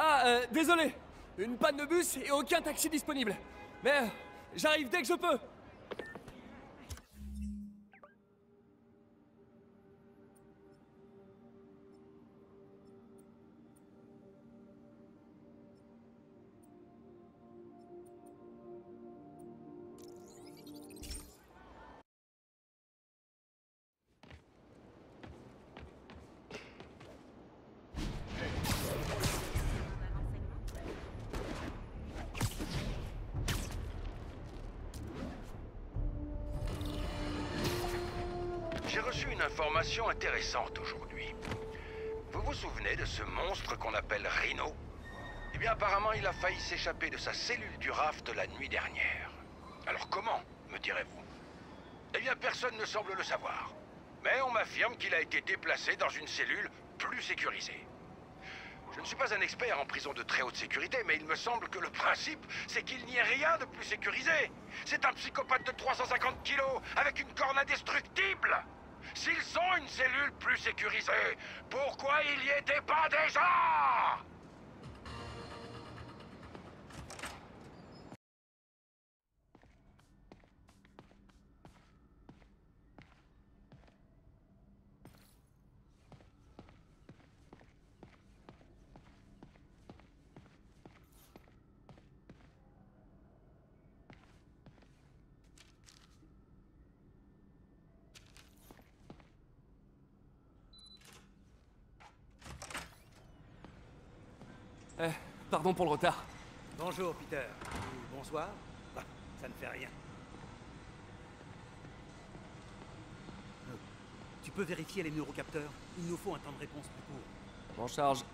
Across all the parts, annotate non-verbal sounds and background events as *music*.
Ah, euh, désolé. Une panne de bus et aucun taxi disponible. Mais euh, j'arrive dès que je peux. Information intéressante aujourd'hui. Vous vous souvenez de ce monstre qu'on appelle Rhino? Eh bien apparemment il a failli s'échapper de sa cellule du raft la nuit dernière. Alors comment, me direz-vous? Eh bien personne ne semble le savoir. Mais on m'affirme qu'il a été déplacé dans une cellule plus sécurisée. Je ne suis pas un expert en prison de très haute sécurité, mais il me semble que le principe, c'est qu'il n'y ait rien de plus sécurisé. C'est un psychopathe de 350 kilos, avec une corne indestructible. S'ils ont une cellule plus sécurisée, pourquoi il n'y était pas déjà pardon pour le retard. Bonjour, Peter. Ou bonsoir. Bah, ça ne fait rien. Euh, Tu peux vérifier les neurocapteurs? Il nous faut un temps de réponse plus court. En charge.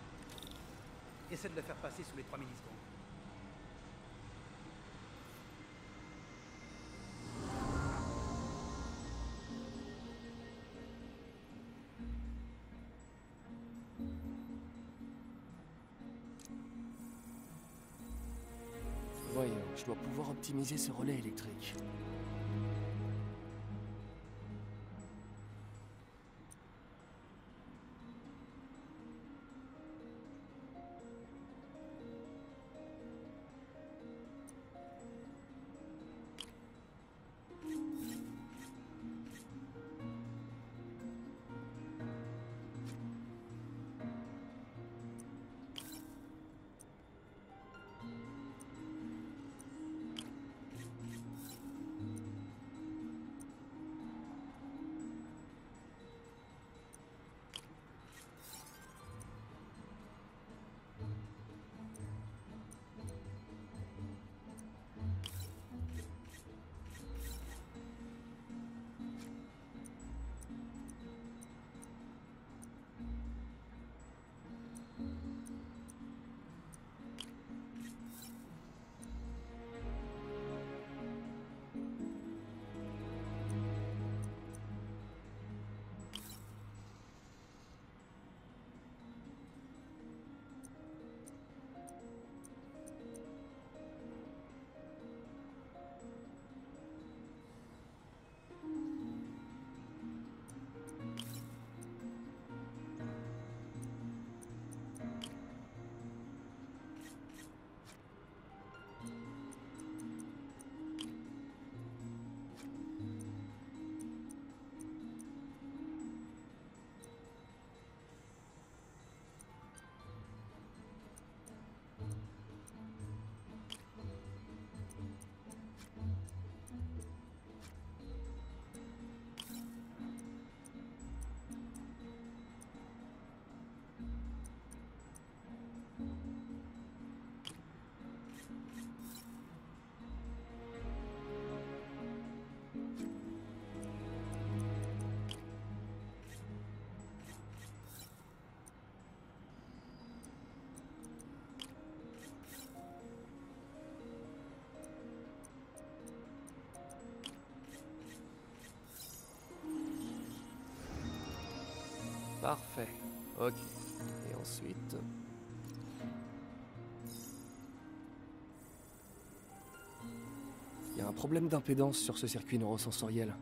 Essaie de le faire passer sous les 3 millisecondes. Je dois pouvoir optimiser ce relais électrique. Parfait. Ok. Et ensuite... Il y a un problème d'impédance sur ce circuit neurosensoriel.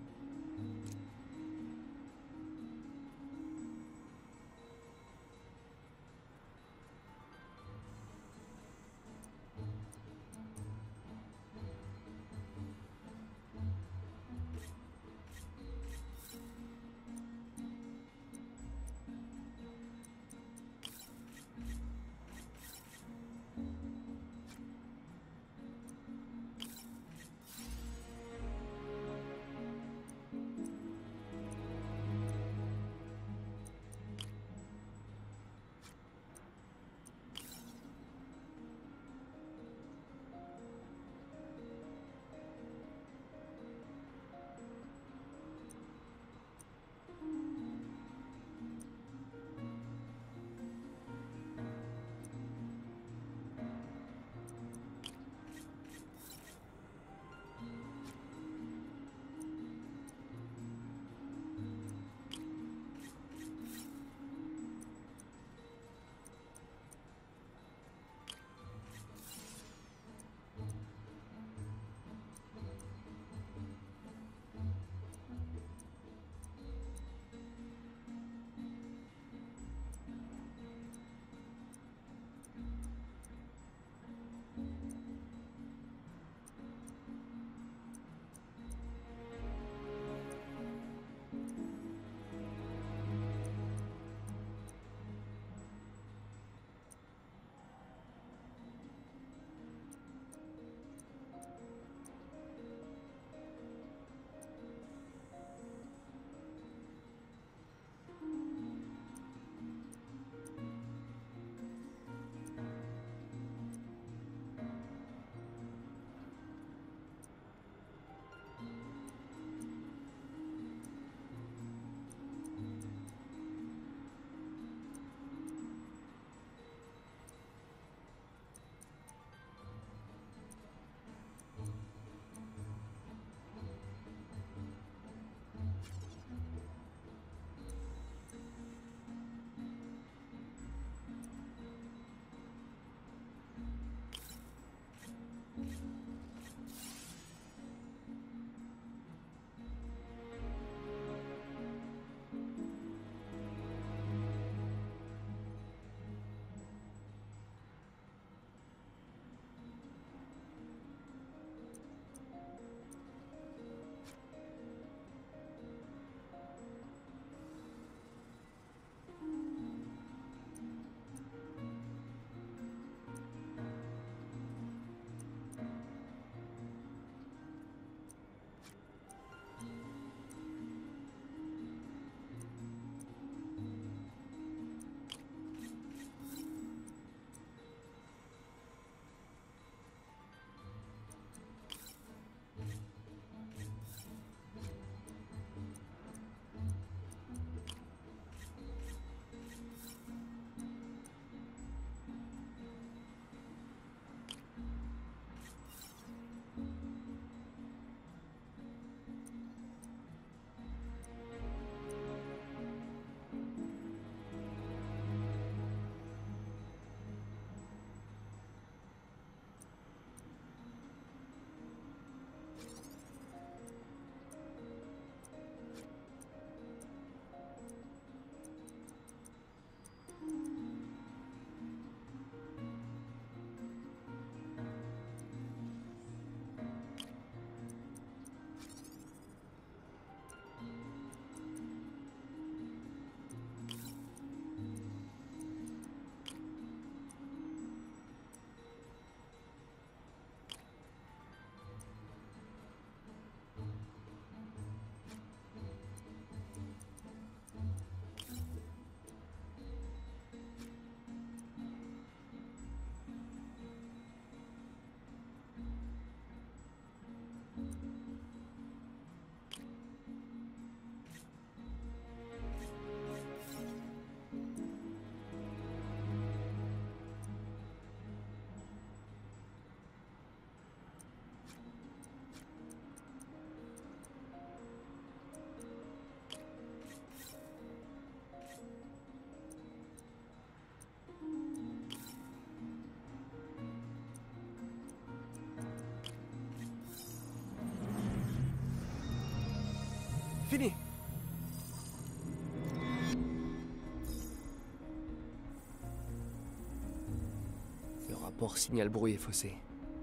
Rapport signal bruit est faussé.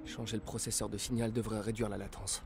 Changer le processeur de signal devrait réduire la latence.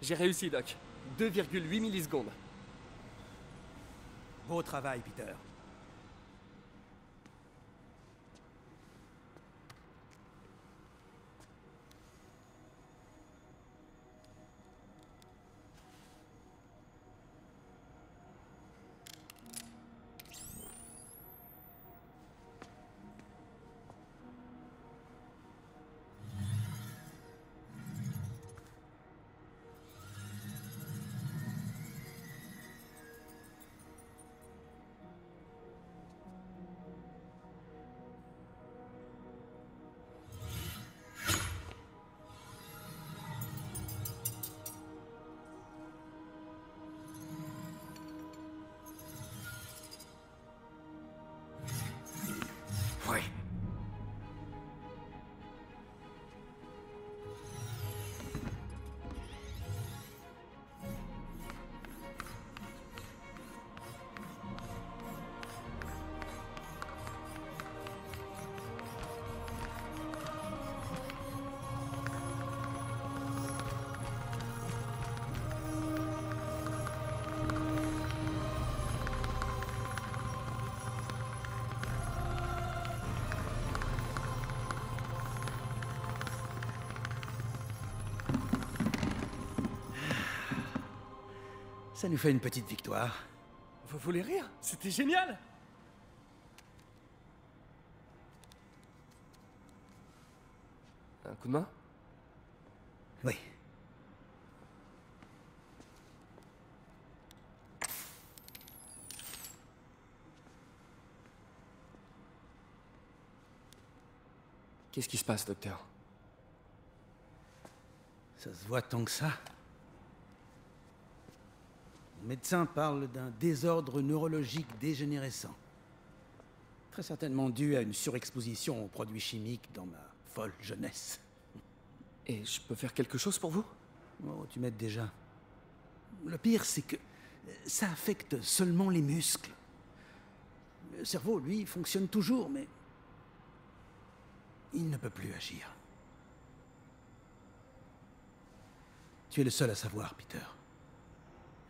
J'ai réussi, Doc. 2,8 millisecondes. Beau travail, Peter. Ça nous fait une petite victoire. Vous voulez rire? C'était génial Un coup de main? Oui. Qu'est-ce qui se passe, docteur? Ça se voit tant que ça. Le médecin parle d'un désordre neurologique dégénérescent. Très certainement dû à une surexposition aux produits chimiques dans ma folle jeunesse. Et je peux faire quelque chose pour vous? Oh, tu m'aides déjà. Le pire, c'est que ça affecte seulement les muscles. Le cerveau, lui, fonctionne toujours, mais il ne peut plus agir. Tu es le seul à savoir, Peter.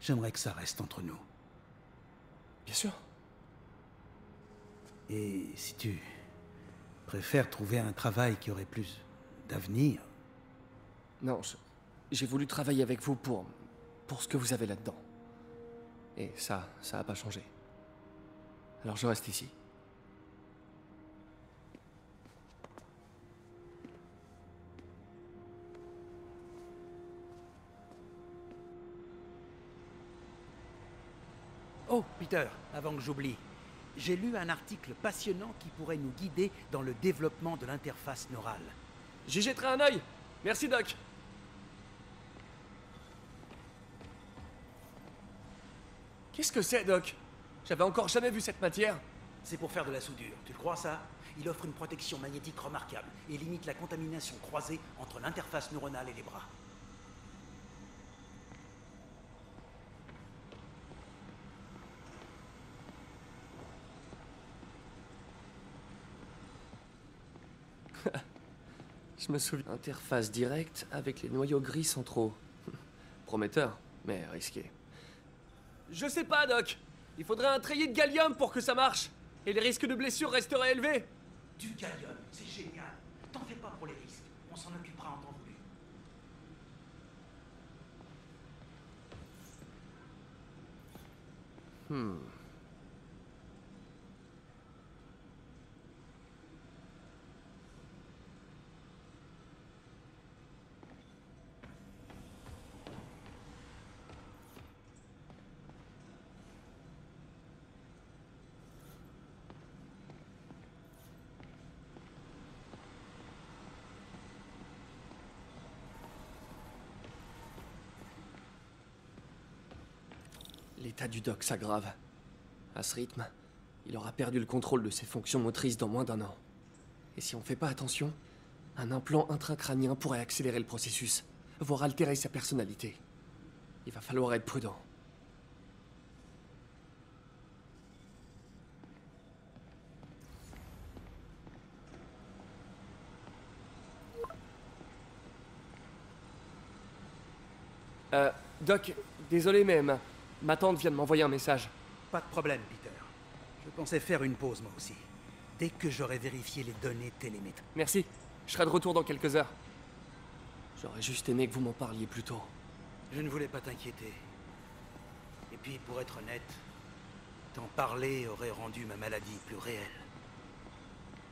J'aimerais que ça reste entre nous. Bien sûr. Et si tu préfères trouver un travail qui aurait plus d'avenir, Non, j'ai voulu travailler avec vous pour. pour ce que vous avez là-dedans. Et ça, ça a pas changé. Alors je reste ici. Peter, avant que j'oublie, j'ai lu un article passionnant qui pourrait nous guider dans le développement de l'interface neurale. J'y jetterai un œil Merci, Doc Qu'est-ce que c'est, Doc? J'avais encore jamais vu cette matière. C'est pour faire de la soudure, tu le crois ça? Il offre une protection magnétique remarquable et limite la contamination croisée entre l'interface neuronale et les bras. Je me souviens. Interface directe avec les noyaux gris centraux. *laughs* Prometteur, mais risqué. Je sais pas, Doc. Il faudrait un treillis de gallium pour que ça marche. Et les risques de blessure resteraient élevés. Du gallium, c'est génial. T'en fais pas pour les risques, on s'en occupera en temps voulu. L'état du Doc s'aggrave. À ce rythme, il aura perdu le contrôle de ses fonctions motrices dans moins d'un an. Et si on fait pas attention, un implant intracrânien pourrait accélérer le processus, voire altérer sa personnalité. Il va falloir être prudent. Euh, Doc, désolé, ma, ma tante vient de m'envoyer un message. Pas de problème, Peter. Je pensais faire une pause, moi aussi. Dès que j'aurai vérifié les données télémétriques. Merci. Je serai de retour dans quelques heures. J'aurais juste aimé que vous m'en parliez plus tôt. Je ne voulais pas t'inquiéter. Et puis, pour être honnête, t'en parler aurait rendu ma maladie plus réelle.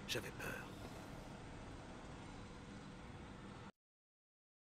J'avais peur.